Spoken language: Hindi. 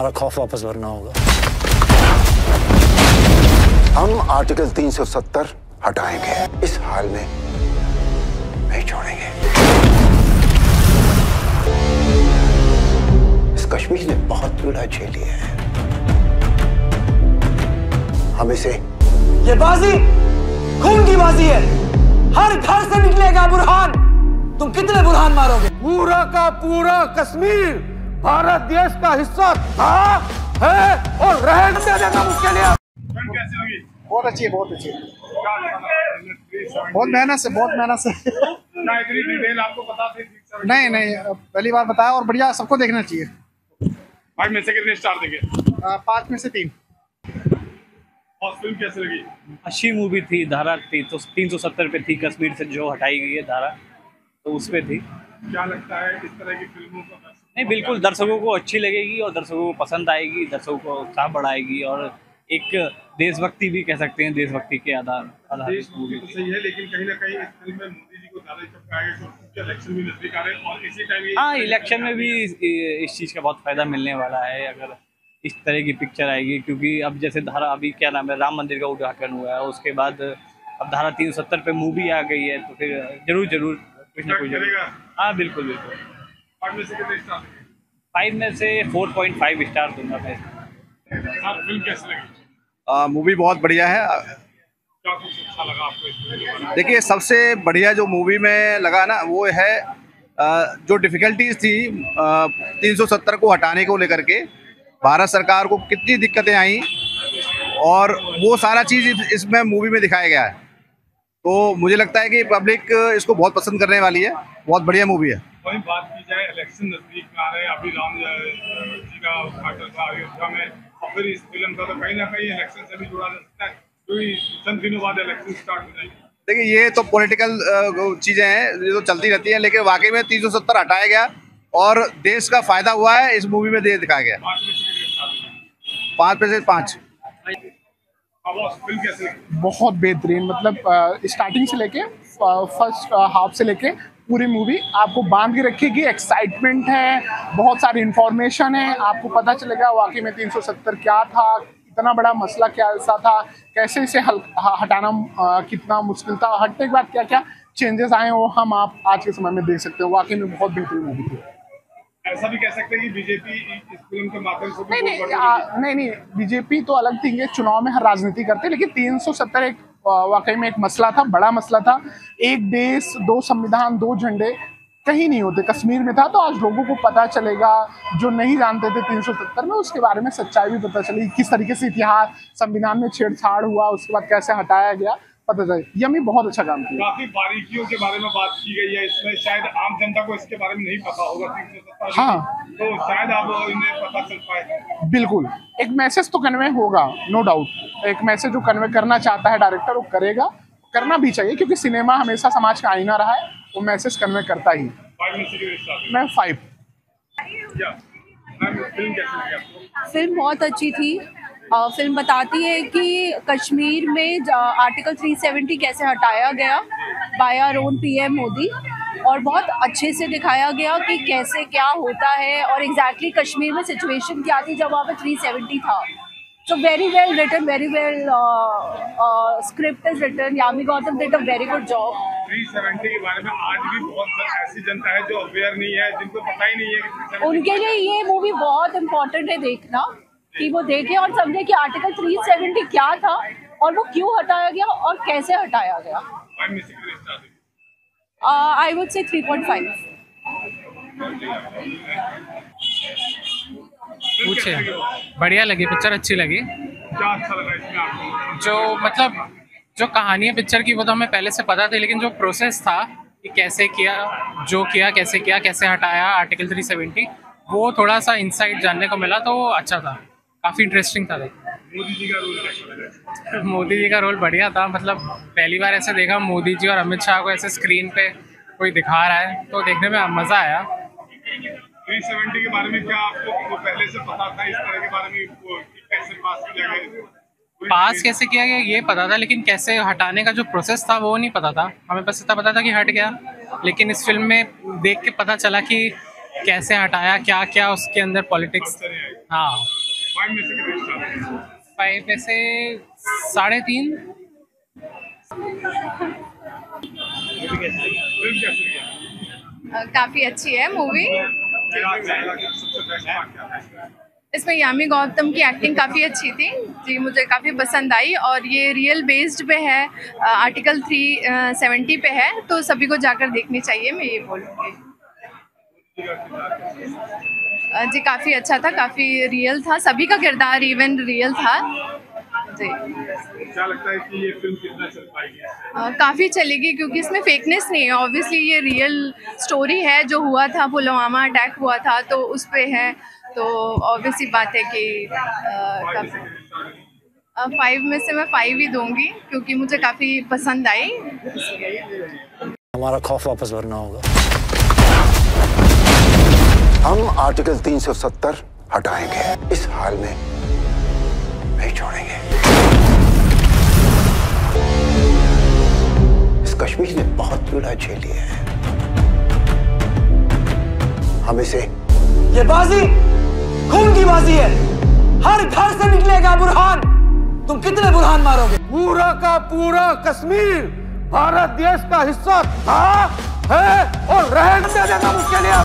हमारा खौफ वापस भरना होगा। हम आर्टिकल 370 हटाएँगे। इस हाल में नहीं छोड़ेंगे। इस कश्मीर ने बहुत पीड़ा झेली है। हम इसे ये बाजी खून की बाजी है। हर घर से निकलेगा बुरहान। तुम कितने बुरहान मारोगे? पूरा का पूरा कश्मीर। भारत देश का हिस्सा था है और रहने देना उसके लिए। बहुत अच्छी बहुत अच्छी बहुत मेहनत से बहुत मेहनत से। आपको पता थी नहीं नहीं पहली बार बताया और बढ़िया सबको देखना चाहिए। भाई में से कितने स्टार देंगे पाँच में से तीन। और फ़िल्म कैसी लगी? अच्छी मूवी थी धारा थी तो तीन सौ सत्तर पे थी कश्मीर से जो हटाई गई है धारा तो उस पे थी। क्या लगता है इस तरह की फ़िल्मों को नहीं बिल्कुल दर्शकों को अच्छी लगेगी और दर्शकों को पसंद आएगी दर्शकों को उत्साह बढ़ाएगी और एक देशभक्ति भी कह सकते हैं देशभक्ति के आधार आधार तो सही है लेकिन कहीं ना कहीं इस फ़िल्म में मोदी जी को ज़्यादा चमकाया गया इलेक्शन भी नज़दीक आ रहे हैं और इसी टाइम हाँ इलेक्शन में भी इस, चीज़ का बहुत फ़ायदा मिलने वाला है अगर इस तरह की पिक्चर आएगी क्योंकि अब जैसे धारा अभी क्या नाम है राम मंदिर का उद्घाटन हुआ है उसके बाद अब धारा तीन सौ सत्तर पे मूवी आ गई है तो फिर ज़रूर ज़रूर कुछ ना कुछ हाँ बिल्कुल बिल्कुल। फाइव में से फोर पॉइंट फाइव स्टार दूँगा मैं। आप फ़िल्म कैसी लगी? मूवी बहुत बढ़िया है। क्या कुछ अच्छा लगा आपको देखिए सबसे बढ़िया जो मूवी में लगा ना वो है जो डिफ़िकल्टीज थी तीन सौ सत्तर को हटाने को लेकर के भारत सरकार को कितनी दिक्कतें आई और वो सारा चीज़ इसमें मूवी में दिखाया गया है। तो मुझे लगता है कि पब्लिक इसको बहुत पसंद करने वाली है बहुत बढ़िया मूवी है। वही बात की जाए इलेक्शन नज़दीक में आ रहे हैं अभी राम जी का उद्घाटन था अयोध्या में और फिर इस फ़िल्म का तो कहीं ना कहीं इलेक्शन से भी जुड़ा जा सकता है क्योंकि चंद दिनों बाद इलेक्शन स्टार्ट हो जाएगी। देखिए ये तो पॉलिटिकल चीज़ें हैं ये तो चलती रहती हैं लेकिन वाकई में तीन सौ सत्तर हटाया गया और देश का फ़ायदा हुआ है इस मूवी में दे दिखाया गया। पाँच में से कितने स्टार देंगे पाँच बहुत बेहतरीन मतलब स्टार्टिंग से लेके फ़र्स्ट हाफ़ से लेके पूरी मूवी आपको बाँध के रखेगी एक्साइटमेंट है बहुत सारी इंफॉर्मेशन है आपको पता चलेगा वाकई में 370 क्या था इतना बड़ा मसला क्या ऐसा था कैसे इसे हल हटाना अ, कितना मुश्किल था हटने के बाद क्या क्या चेंजेस आए वो हम आप आज के समय में देख सकते हो वाकई में बहुत बेहतरीन मूवी थी। ऐसा भी कह सकते हैं कि बीजेपी इस फ़िल्म के माध्यम से नहीं नहीं आ, नहीं नहीं बीजेपी तो अलग थी चुनाव में हर राजनीति करते लेकिन 370 एक आ, वाकई में एक मसला था, बड़ा मसला था। एक देश, दो संविधान, दो झंडे कहीं नहीं होते। कश्मीर में था तो आज लोगों को पता चलेगा, जो नहीं जानते थे 370 में, उसके बारे में सच्चाई भी पता चली किस तरीके से इतिहास, संविधान में छेड़छाड़ हुआ, उसके बाद कैसे हटाया गया। पता चले। यमी बहुत अच्छा काम किया काफ़ी बारीकियों के बारे में बात की गई है इसमें शायद आम जनता को इसके बारे में नहीं पता होगा हाँ। तो शायद अब इन्हें पता चल पाए। बिल्कुल। एक मैसेज तो कन्वे होगा नो डाउट एक मैसेज जो कन्वे करना चाहता है डायरेक्टर वो करेगा। करना भी चाहिए क्योंकि सिनेमा हमेशा समाज का आईना रहा है वो मैसेज कन्वे करता ही। में। फाइव फ़िल्म बहुत अच्छी थी। फ़िल्म बताती है कि कश्मीर में आर्टिकल 370 कैसे हटाया गया by our own PM Modi और बहुत अच्छे से दिखाया गया कि कैसे क्या होता है और एग्जैक्टली exactly कश्मीर में सिचुएशन क्या थी जब वहाँ पे 370 था। So very well written very well script is written Yami Gautam did a very good job 370 के बारे में आज भी बहुत ऐसी जनता है जो अवेयर नहीं है जिनको पता ही नहीं है उनके लिए ये मूवी बहुत इम्पोर्टेंट है देखना। कि वो देखें और समझे कि आर्टिकल 370 क्या था और वो क्यों हटाया गया और कैसे हटाया गया? आई वुड से 3.5 फ़िल्म कैसी लगी आपको? बढ़िया लगी पिक्चर अच्छी लगी। क्या अच्छा लगा इसमें आपको? जो मतलब जो कहानी है पिक्चर की वो तो हमें पहले से पता थी लेकिन जो प्रोसेस था कि कैसे किया जो किया कैसे किया कैसे हटाया आर्टिकल 370 वो थोड़ा सा इंसाइट जानने को मिला तो अच्छा था। काफ़ी इंटरेस्टिंग था। मोदी जी का रोल कैसा मोदी जी का रोल बढ़िया था मतलब पहली बार ऐसे देखा मोदी जी और अमित शाह को ऐसे स्क्रीन पे कोई दिखा रहा है तो देखने में मज़ा आया। 370 के बारे में क्या आपको पहले से पता था इस तरह के बारे में कैसे पास किया गया? पास कैसे किया गया ये पता था लेकिन कैसे हटाने का जो प्रोसेस था वो नहीं पता था। हमें बस इतना पता था कि हट गया। लेकिन इस फ़िल्म में देख के पता चला कि कैसे हटाया क्या क्या उसके अंदर पॉलिटिक्स हाँ। फाइव में से कितने स्टार फाइव में से साढ़े तीन। काफ़ी अच्छी है मूवी। इसमें यामी गौतम की एक्टिंग काफ़ी अच्छी थी। जी मुझे काफ़ी पसंद आई और ये रियल बेस्ड पे है। आर्टिकल थ्री सेवेंटी पे है। तो सभी को जाकर देखनी चाहिए मैं ये बोलूँगी। जी काफ़ी अच्छा था काफ़ी रियल था सभी का किरदार इवन रियल था। जी। क्या लगता है कि ये फ़िल्म कितना चल पाएगी? काफ़ी चलेगी क्योंकि इसमें फेकनेस नहीं है। ऑब्वियसली ये रियल स्टोरी है जो हुआ था पुलवामा अटैक हुआ था तो उस पर है। तो ऑब्वियसली बात है कि फाइव में से मैं फाइव ही दूँगी क्योंकि मुझे काफ़ी पसंद आई। हमारा खौफ वापस भरना होगा। हम आर्टिकल 370 हटाएँगे। इस हाल में नहीं छोड़ेंगे। इस कश्मीर ने बहुत पीड़ा झेली है। हम इसे ये बाजी खून की बाजी है। हर घर से निकलेगा बुरहान। तुम कितने बुरहान मारोगे? पूरा का पूरा कश्मीर भारत देश का हिस्सा था है और रहने देना मुश्किल है